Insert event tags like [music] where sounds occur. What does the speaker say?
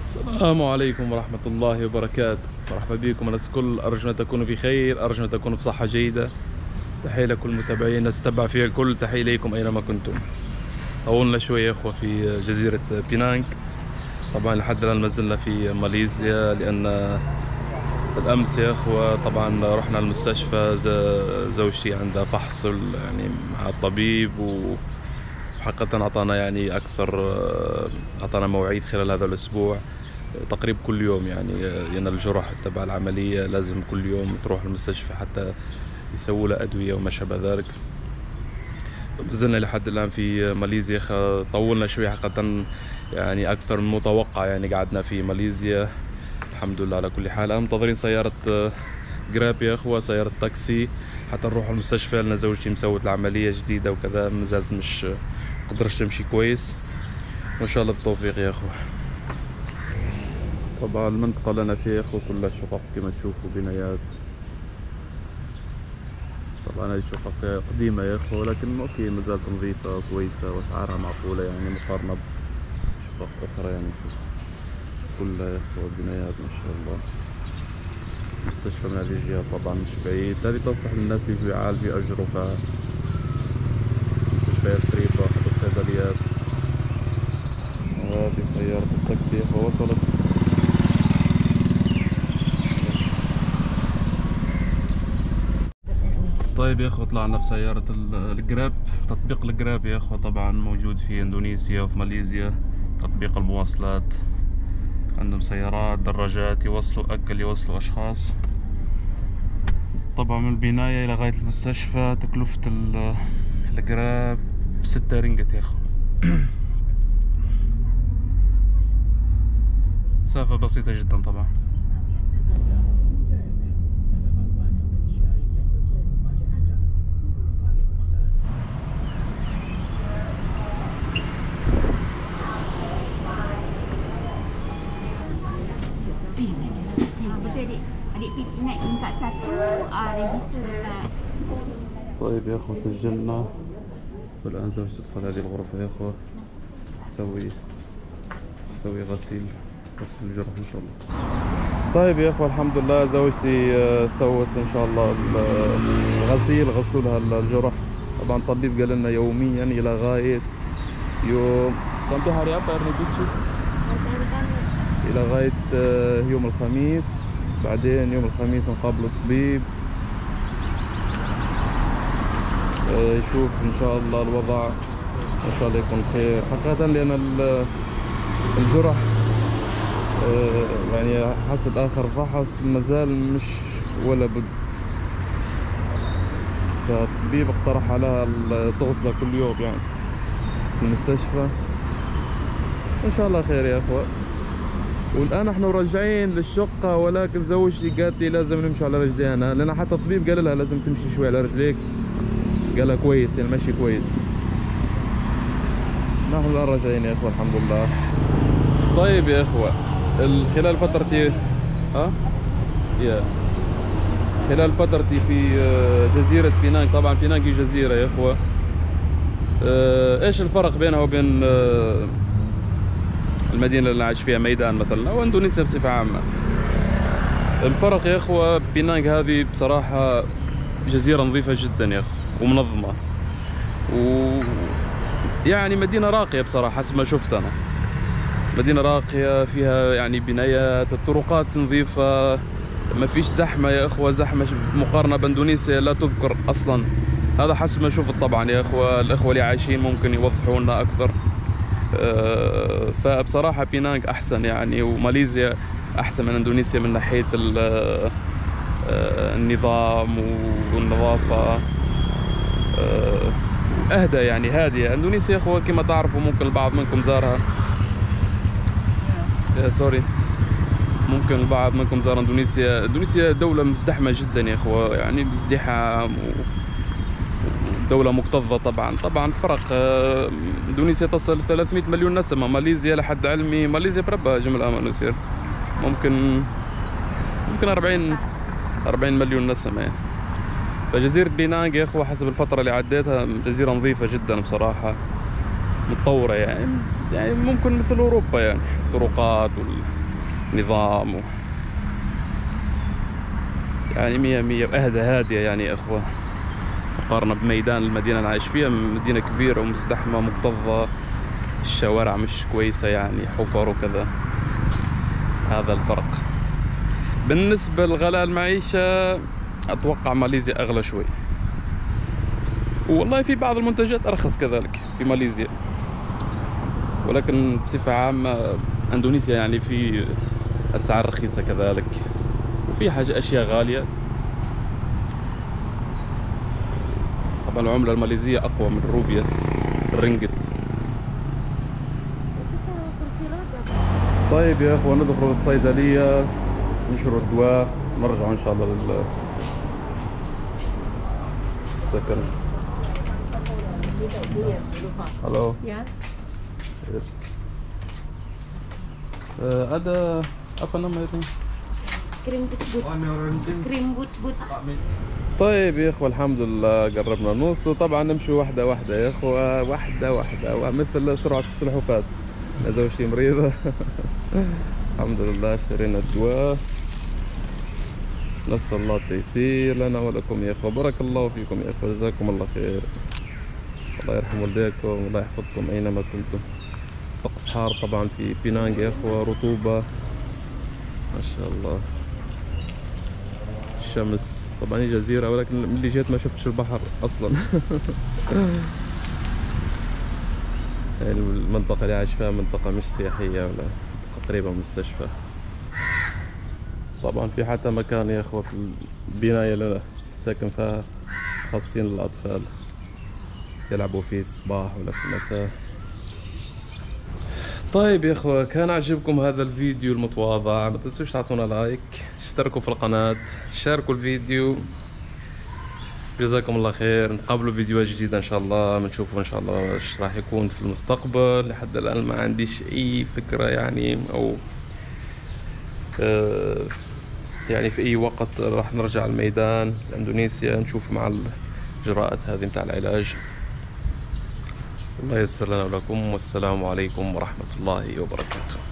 السلام عليكم ورحمة الله وبركاته. مرحبا بكم. الناس الكل أرجو أن تكونوا بخير أرجو أن تكونوا بصحة جيدة. تحية لكل المتابعين نستبع فيها الكل. تحية ليكم أينما كنتم. طولنا شوية يا أخوة في جزيرة بينانغ طبعا لحد الآن ما زلنا في ماليزيا لأن بالأمس يا أخوة طبعا رحنا المستشفى زوجتي عندها فحص يعني مع الطبيب و حقيقة أعطانا يعني أكثر أعطانا مواعيد خلال هذا الأسبوع تقريبا كل يوم يعني لأن الجرح تبع العملية لازم كل يوم تروح المستشفى حتى يسووا لها أدوية وما شابه ذلك. زلنا لحد الآن في ماليزيا طولنا شوي حقيقة يعني أكثر من متوقع يعني قعدنا في ماليزيا. الحمد لله على كل حال. منتظرين سيارة آه، جراب يا أخوة سيارة تاكسي. حتى نروح المستشفى لأن زوجتي مسوت العملية جديدة وكذا ما زالت مش قدرش تمشي كويس. وإن شاء الله بالتوفيق يا أخوة طبعا المنطقة اللي أنا فيها يا أخوة كلها شقق كما تشوفوا بنايات. طبعا هذه شقق قديمة يا أخوة لكن أوكي ما زالت نظيفة كويسة وأسعارها معقولة يعني مقارنة بشقق أخرى يعني. كلها يا أخوة بنايات ما شاء الله. مستشفى من هذه الجهة طبعا مش بعيد. هذه اللي في عال في أجرفة مستشفيات قريبة الصيدليات وهذه سيارة التاكسي يا أخوة وصلت طيب يا أخوة طلعنا في سيارة ال- الجراب. تطبيق الجراب يا أخوة طبعا موجود في إندونيسيا وفي ماليزيا. تطبيق المواصلات. عندهم سيارات دراجات يوصلوا أكل يوصلوا أشخاص. طبعا من البناية إلى غاية المستشفى تكلفة ال- الجراب بستة رنجت يا اخو مسافة [coughs] بسيطة جدا طبعا. طيب يا أخو سجلنا. والآن زوجتي تدخل هذه الغرفة يا أخوة. تسوي تسوي غسيل غسيل الجرح إن شاء الله. طيب يا أخوة الحمد لله. زوجتي آه، سوت إن شاء الله ال- الغسيل غسلوا لها ال- الجرح. طبعا الطبيب قال لنا يوميا إلى غاية يوم Ernie Gucci? إلى غاية آه، يوم الخميس. بعدين يوم الخميس نقابل الطبيب. يشوف إن شاء الله الوضع إن شاء الله يكون خير. حقيقة لأن ال- الجرح آه، يعني حسب اخر فحص مازال مش ولا بد. فالطبيب اقترح عليها تغسله كل يوم يعني. في المستشفى. إن شاء الله خير يا أخوة. والآن إحنا راجعين للشقة ولكن زوجتي قالت لي لازم نمشي على رجلينا لأن حتى الطبيب قال لها لازم تمشي شوي على رجليك. قالها كويس يعني ماشي كويس. نحن الآن راجعين يا إخوة الحمد لله. طيب يا إخوة ال- خلال فترتي ها؟ يا. خلال فترتي في آه، جزيرة بينانغ طبعا بينانغ هي جزيرة يا إخوة. آه، إيش الفرق بينها وبين آه، المدينة اللي عايش فيها؟ ميدان مثلا أو إندونيسيا بصفة عامة. الفرق يا إخوة بينانغ هذه بصراحة جزيرة نظيفة جدا يا اخو ومنظمة. و يعني مدينة راقية بصراحة حسب ما شفت أنا. مدينة راقية فيها يعني بنايات الطرقات نظيفة. ما فيش زحمة يا إخوة زحمة مقارنة بأندونيسيا لا تذكر أصلا. هذا حسب ما شفت طبعا يا إخوة. الإخوة اللي عايشين ممكن يوضحوا لنا أكثر. آه، فبصراحة بينانغ أحسن يعني وماليزيا أحسن من إندونيسيا من ناحية ال- آه، النظام والنظافة. آه، أهدى يعني هادية. إندونيسيا يا أخوة كما تعرفوا ممكن البعض منكم زارها. آه، سوري. ممكن البعض منكم زار إندونيسيا. إندونيسيا دولة مزدحمة جدا يا أخوة يعني ازدحام. دولة مكتظة طبعا. طبعا فرق آه، إندونيسيا تصل 300 مليون نسمة ماليزيا لحد علمي. ماليزيا بربها جمل أمان يصير. ممكن ممكن 40 40 مليون نسمة يعني. فجزيرة بينانغ يا أخوة حسب الفترة اللي عديتها جزيرة نظيفة جدا بصراحة. متطورة يعني. يعني ممكن مثل أوروبا يعني. طرقات والنظام و... يعني مية مية أهدى هادية يعني يا أخوة. مقارنة بميدان المدينة اللي عايش فيها مدينة كبيرة ومزدحمة مكتظة الشوارع مش كويسة يعني حفر وكذا. هذا الفرق. بالنسبة لغلاء المعيشة أتوقع ماليزيا أغلى شوي. والله في بعض المنتجات أرخص كذلك في ماليزيا. ولكن بصفة عامة أندونيسيا يعني في أسعار رخيصة كذلك. وفي حاجة أشياء غالية. طبعا العملة الماليزية أقوى من الروبية الرنجت طيب يا اخوان ندخل الصيدلية. نشرب الدواء. نرجع إن شاء الله لل السكن هلو Ya. Eh, ada apa nama itu? Krim but-but. Krim but-but. طيب يا إخوة الحمد لله قربنا نوصل. طبعا نمشي واحدة واحدة يا إخوة. واحدة واحدة ومثل سرعة السلحفاة. أنا زوجتي مريضة. [laughs] الحمد لله اشترينا الدواء. نسأل الله التيسير لنا ولكم يا أخوة. بارك الله فيكم يا أخوة. جزاكم الله خير. الله يرحم والديكم والله يحفظكم أينما كنتم. طقس حار طبعا في بينانج يا أخوة. رطوبة. ما شاء الله. الشمس. طبعا هي جزيرة ولكن من اللي جيت ما شفتش البحر أصلا. [laughs] المنطقة اللي عايش فيها منطقة مش سياحية ولا من مستشفى. طبعا في حتى مكان يا أخوة في البناية لنا ساكن فيها خاصين للأطفال يلعبوا فيه الصباح ولا في المساء. طيب يا أخوة كان عجبكم هذا الفيديو المتواضع؟ ما تنسوش تعطونا لايك اشتركوا في القناة شاركوا الفيديو. جزاكم الله خير نقابلوا فيديوهات جديدة إن شاء الله بنشوفوا إن شاء الله إيش راح يكون في المستقبل. لحد الآن ما عنديش أي فكرة يعني أو يعني في أي وقت راح نرجع الميدان لإندونيسيا نشوف مع الاجراءات هذه متاع العلاج. الله ييسر لنا ولكم والسلام عليكم ورحمة الله وبركاته.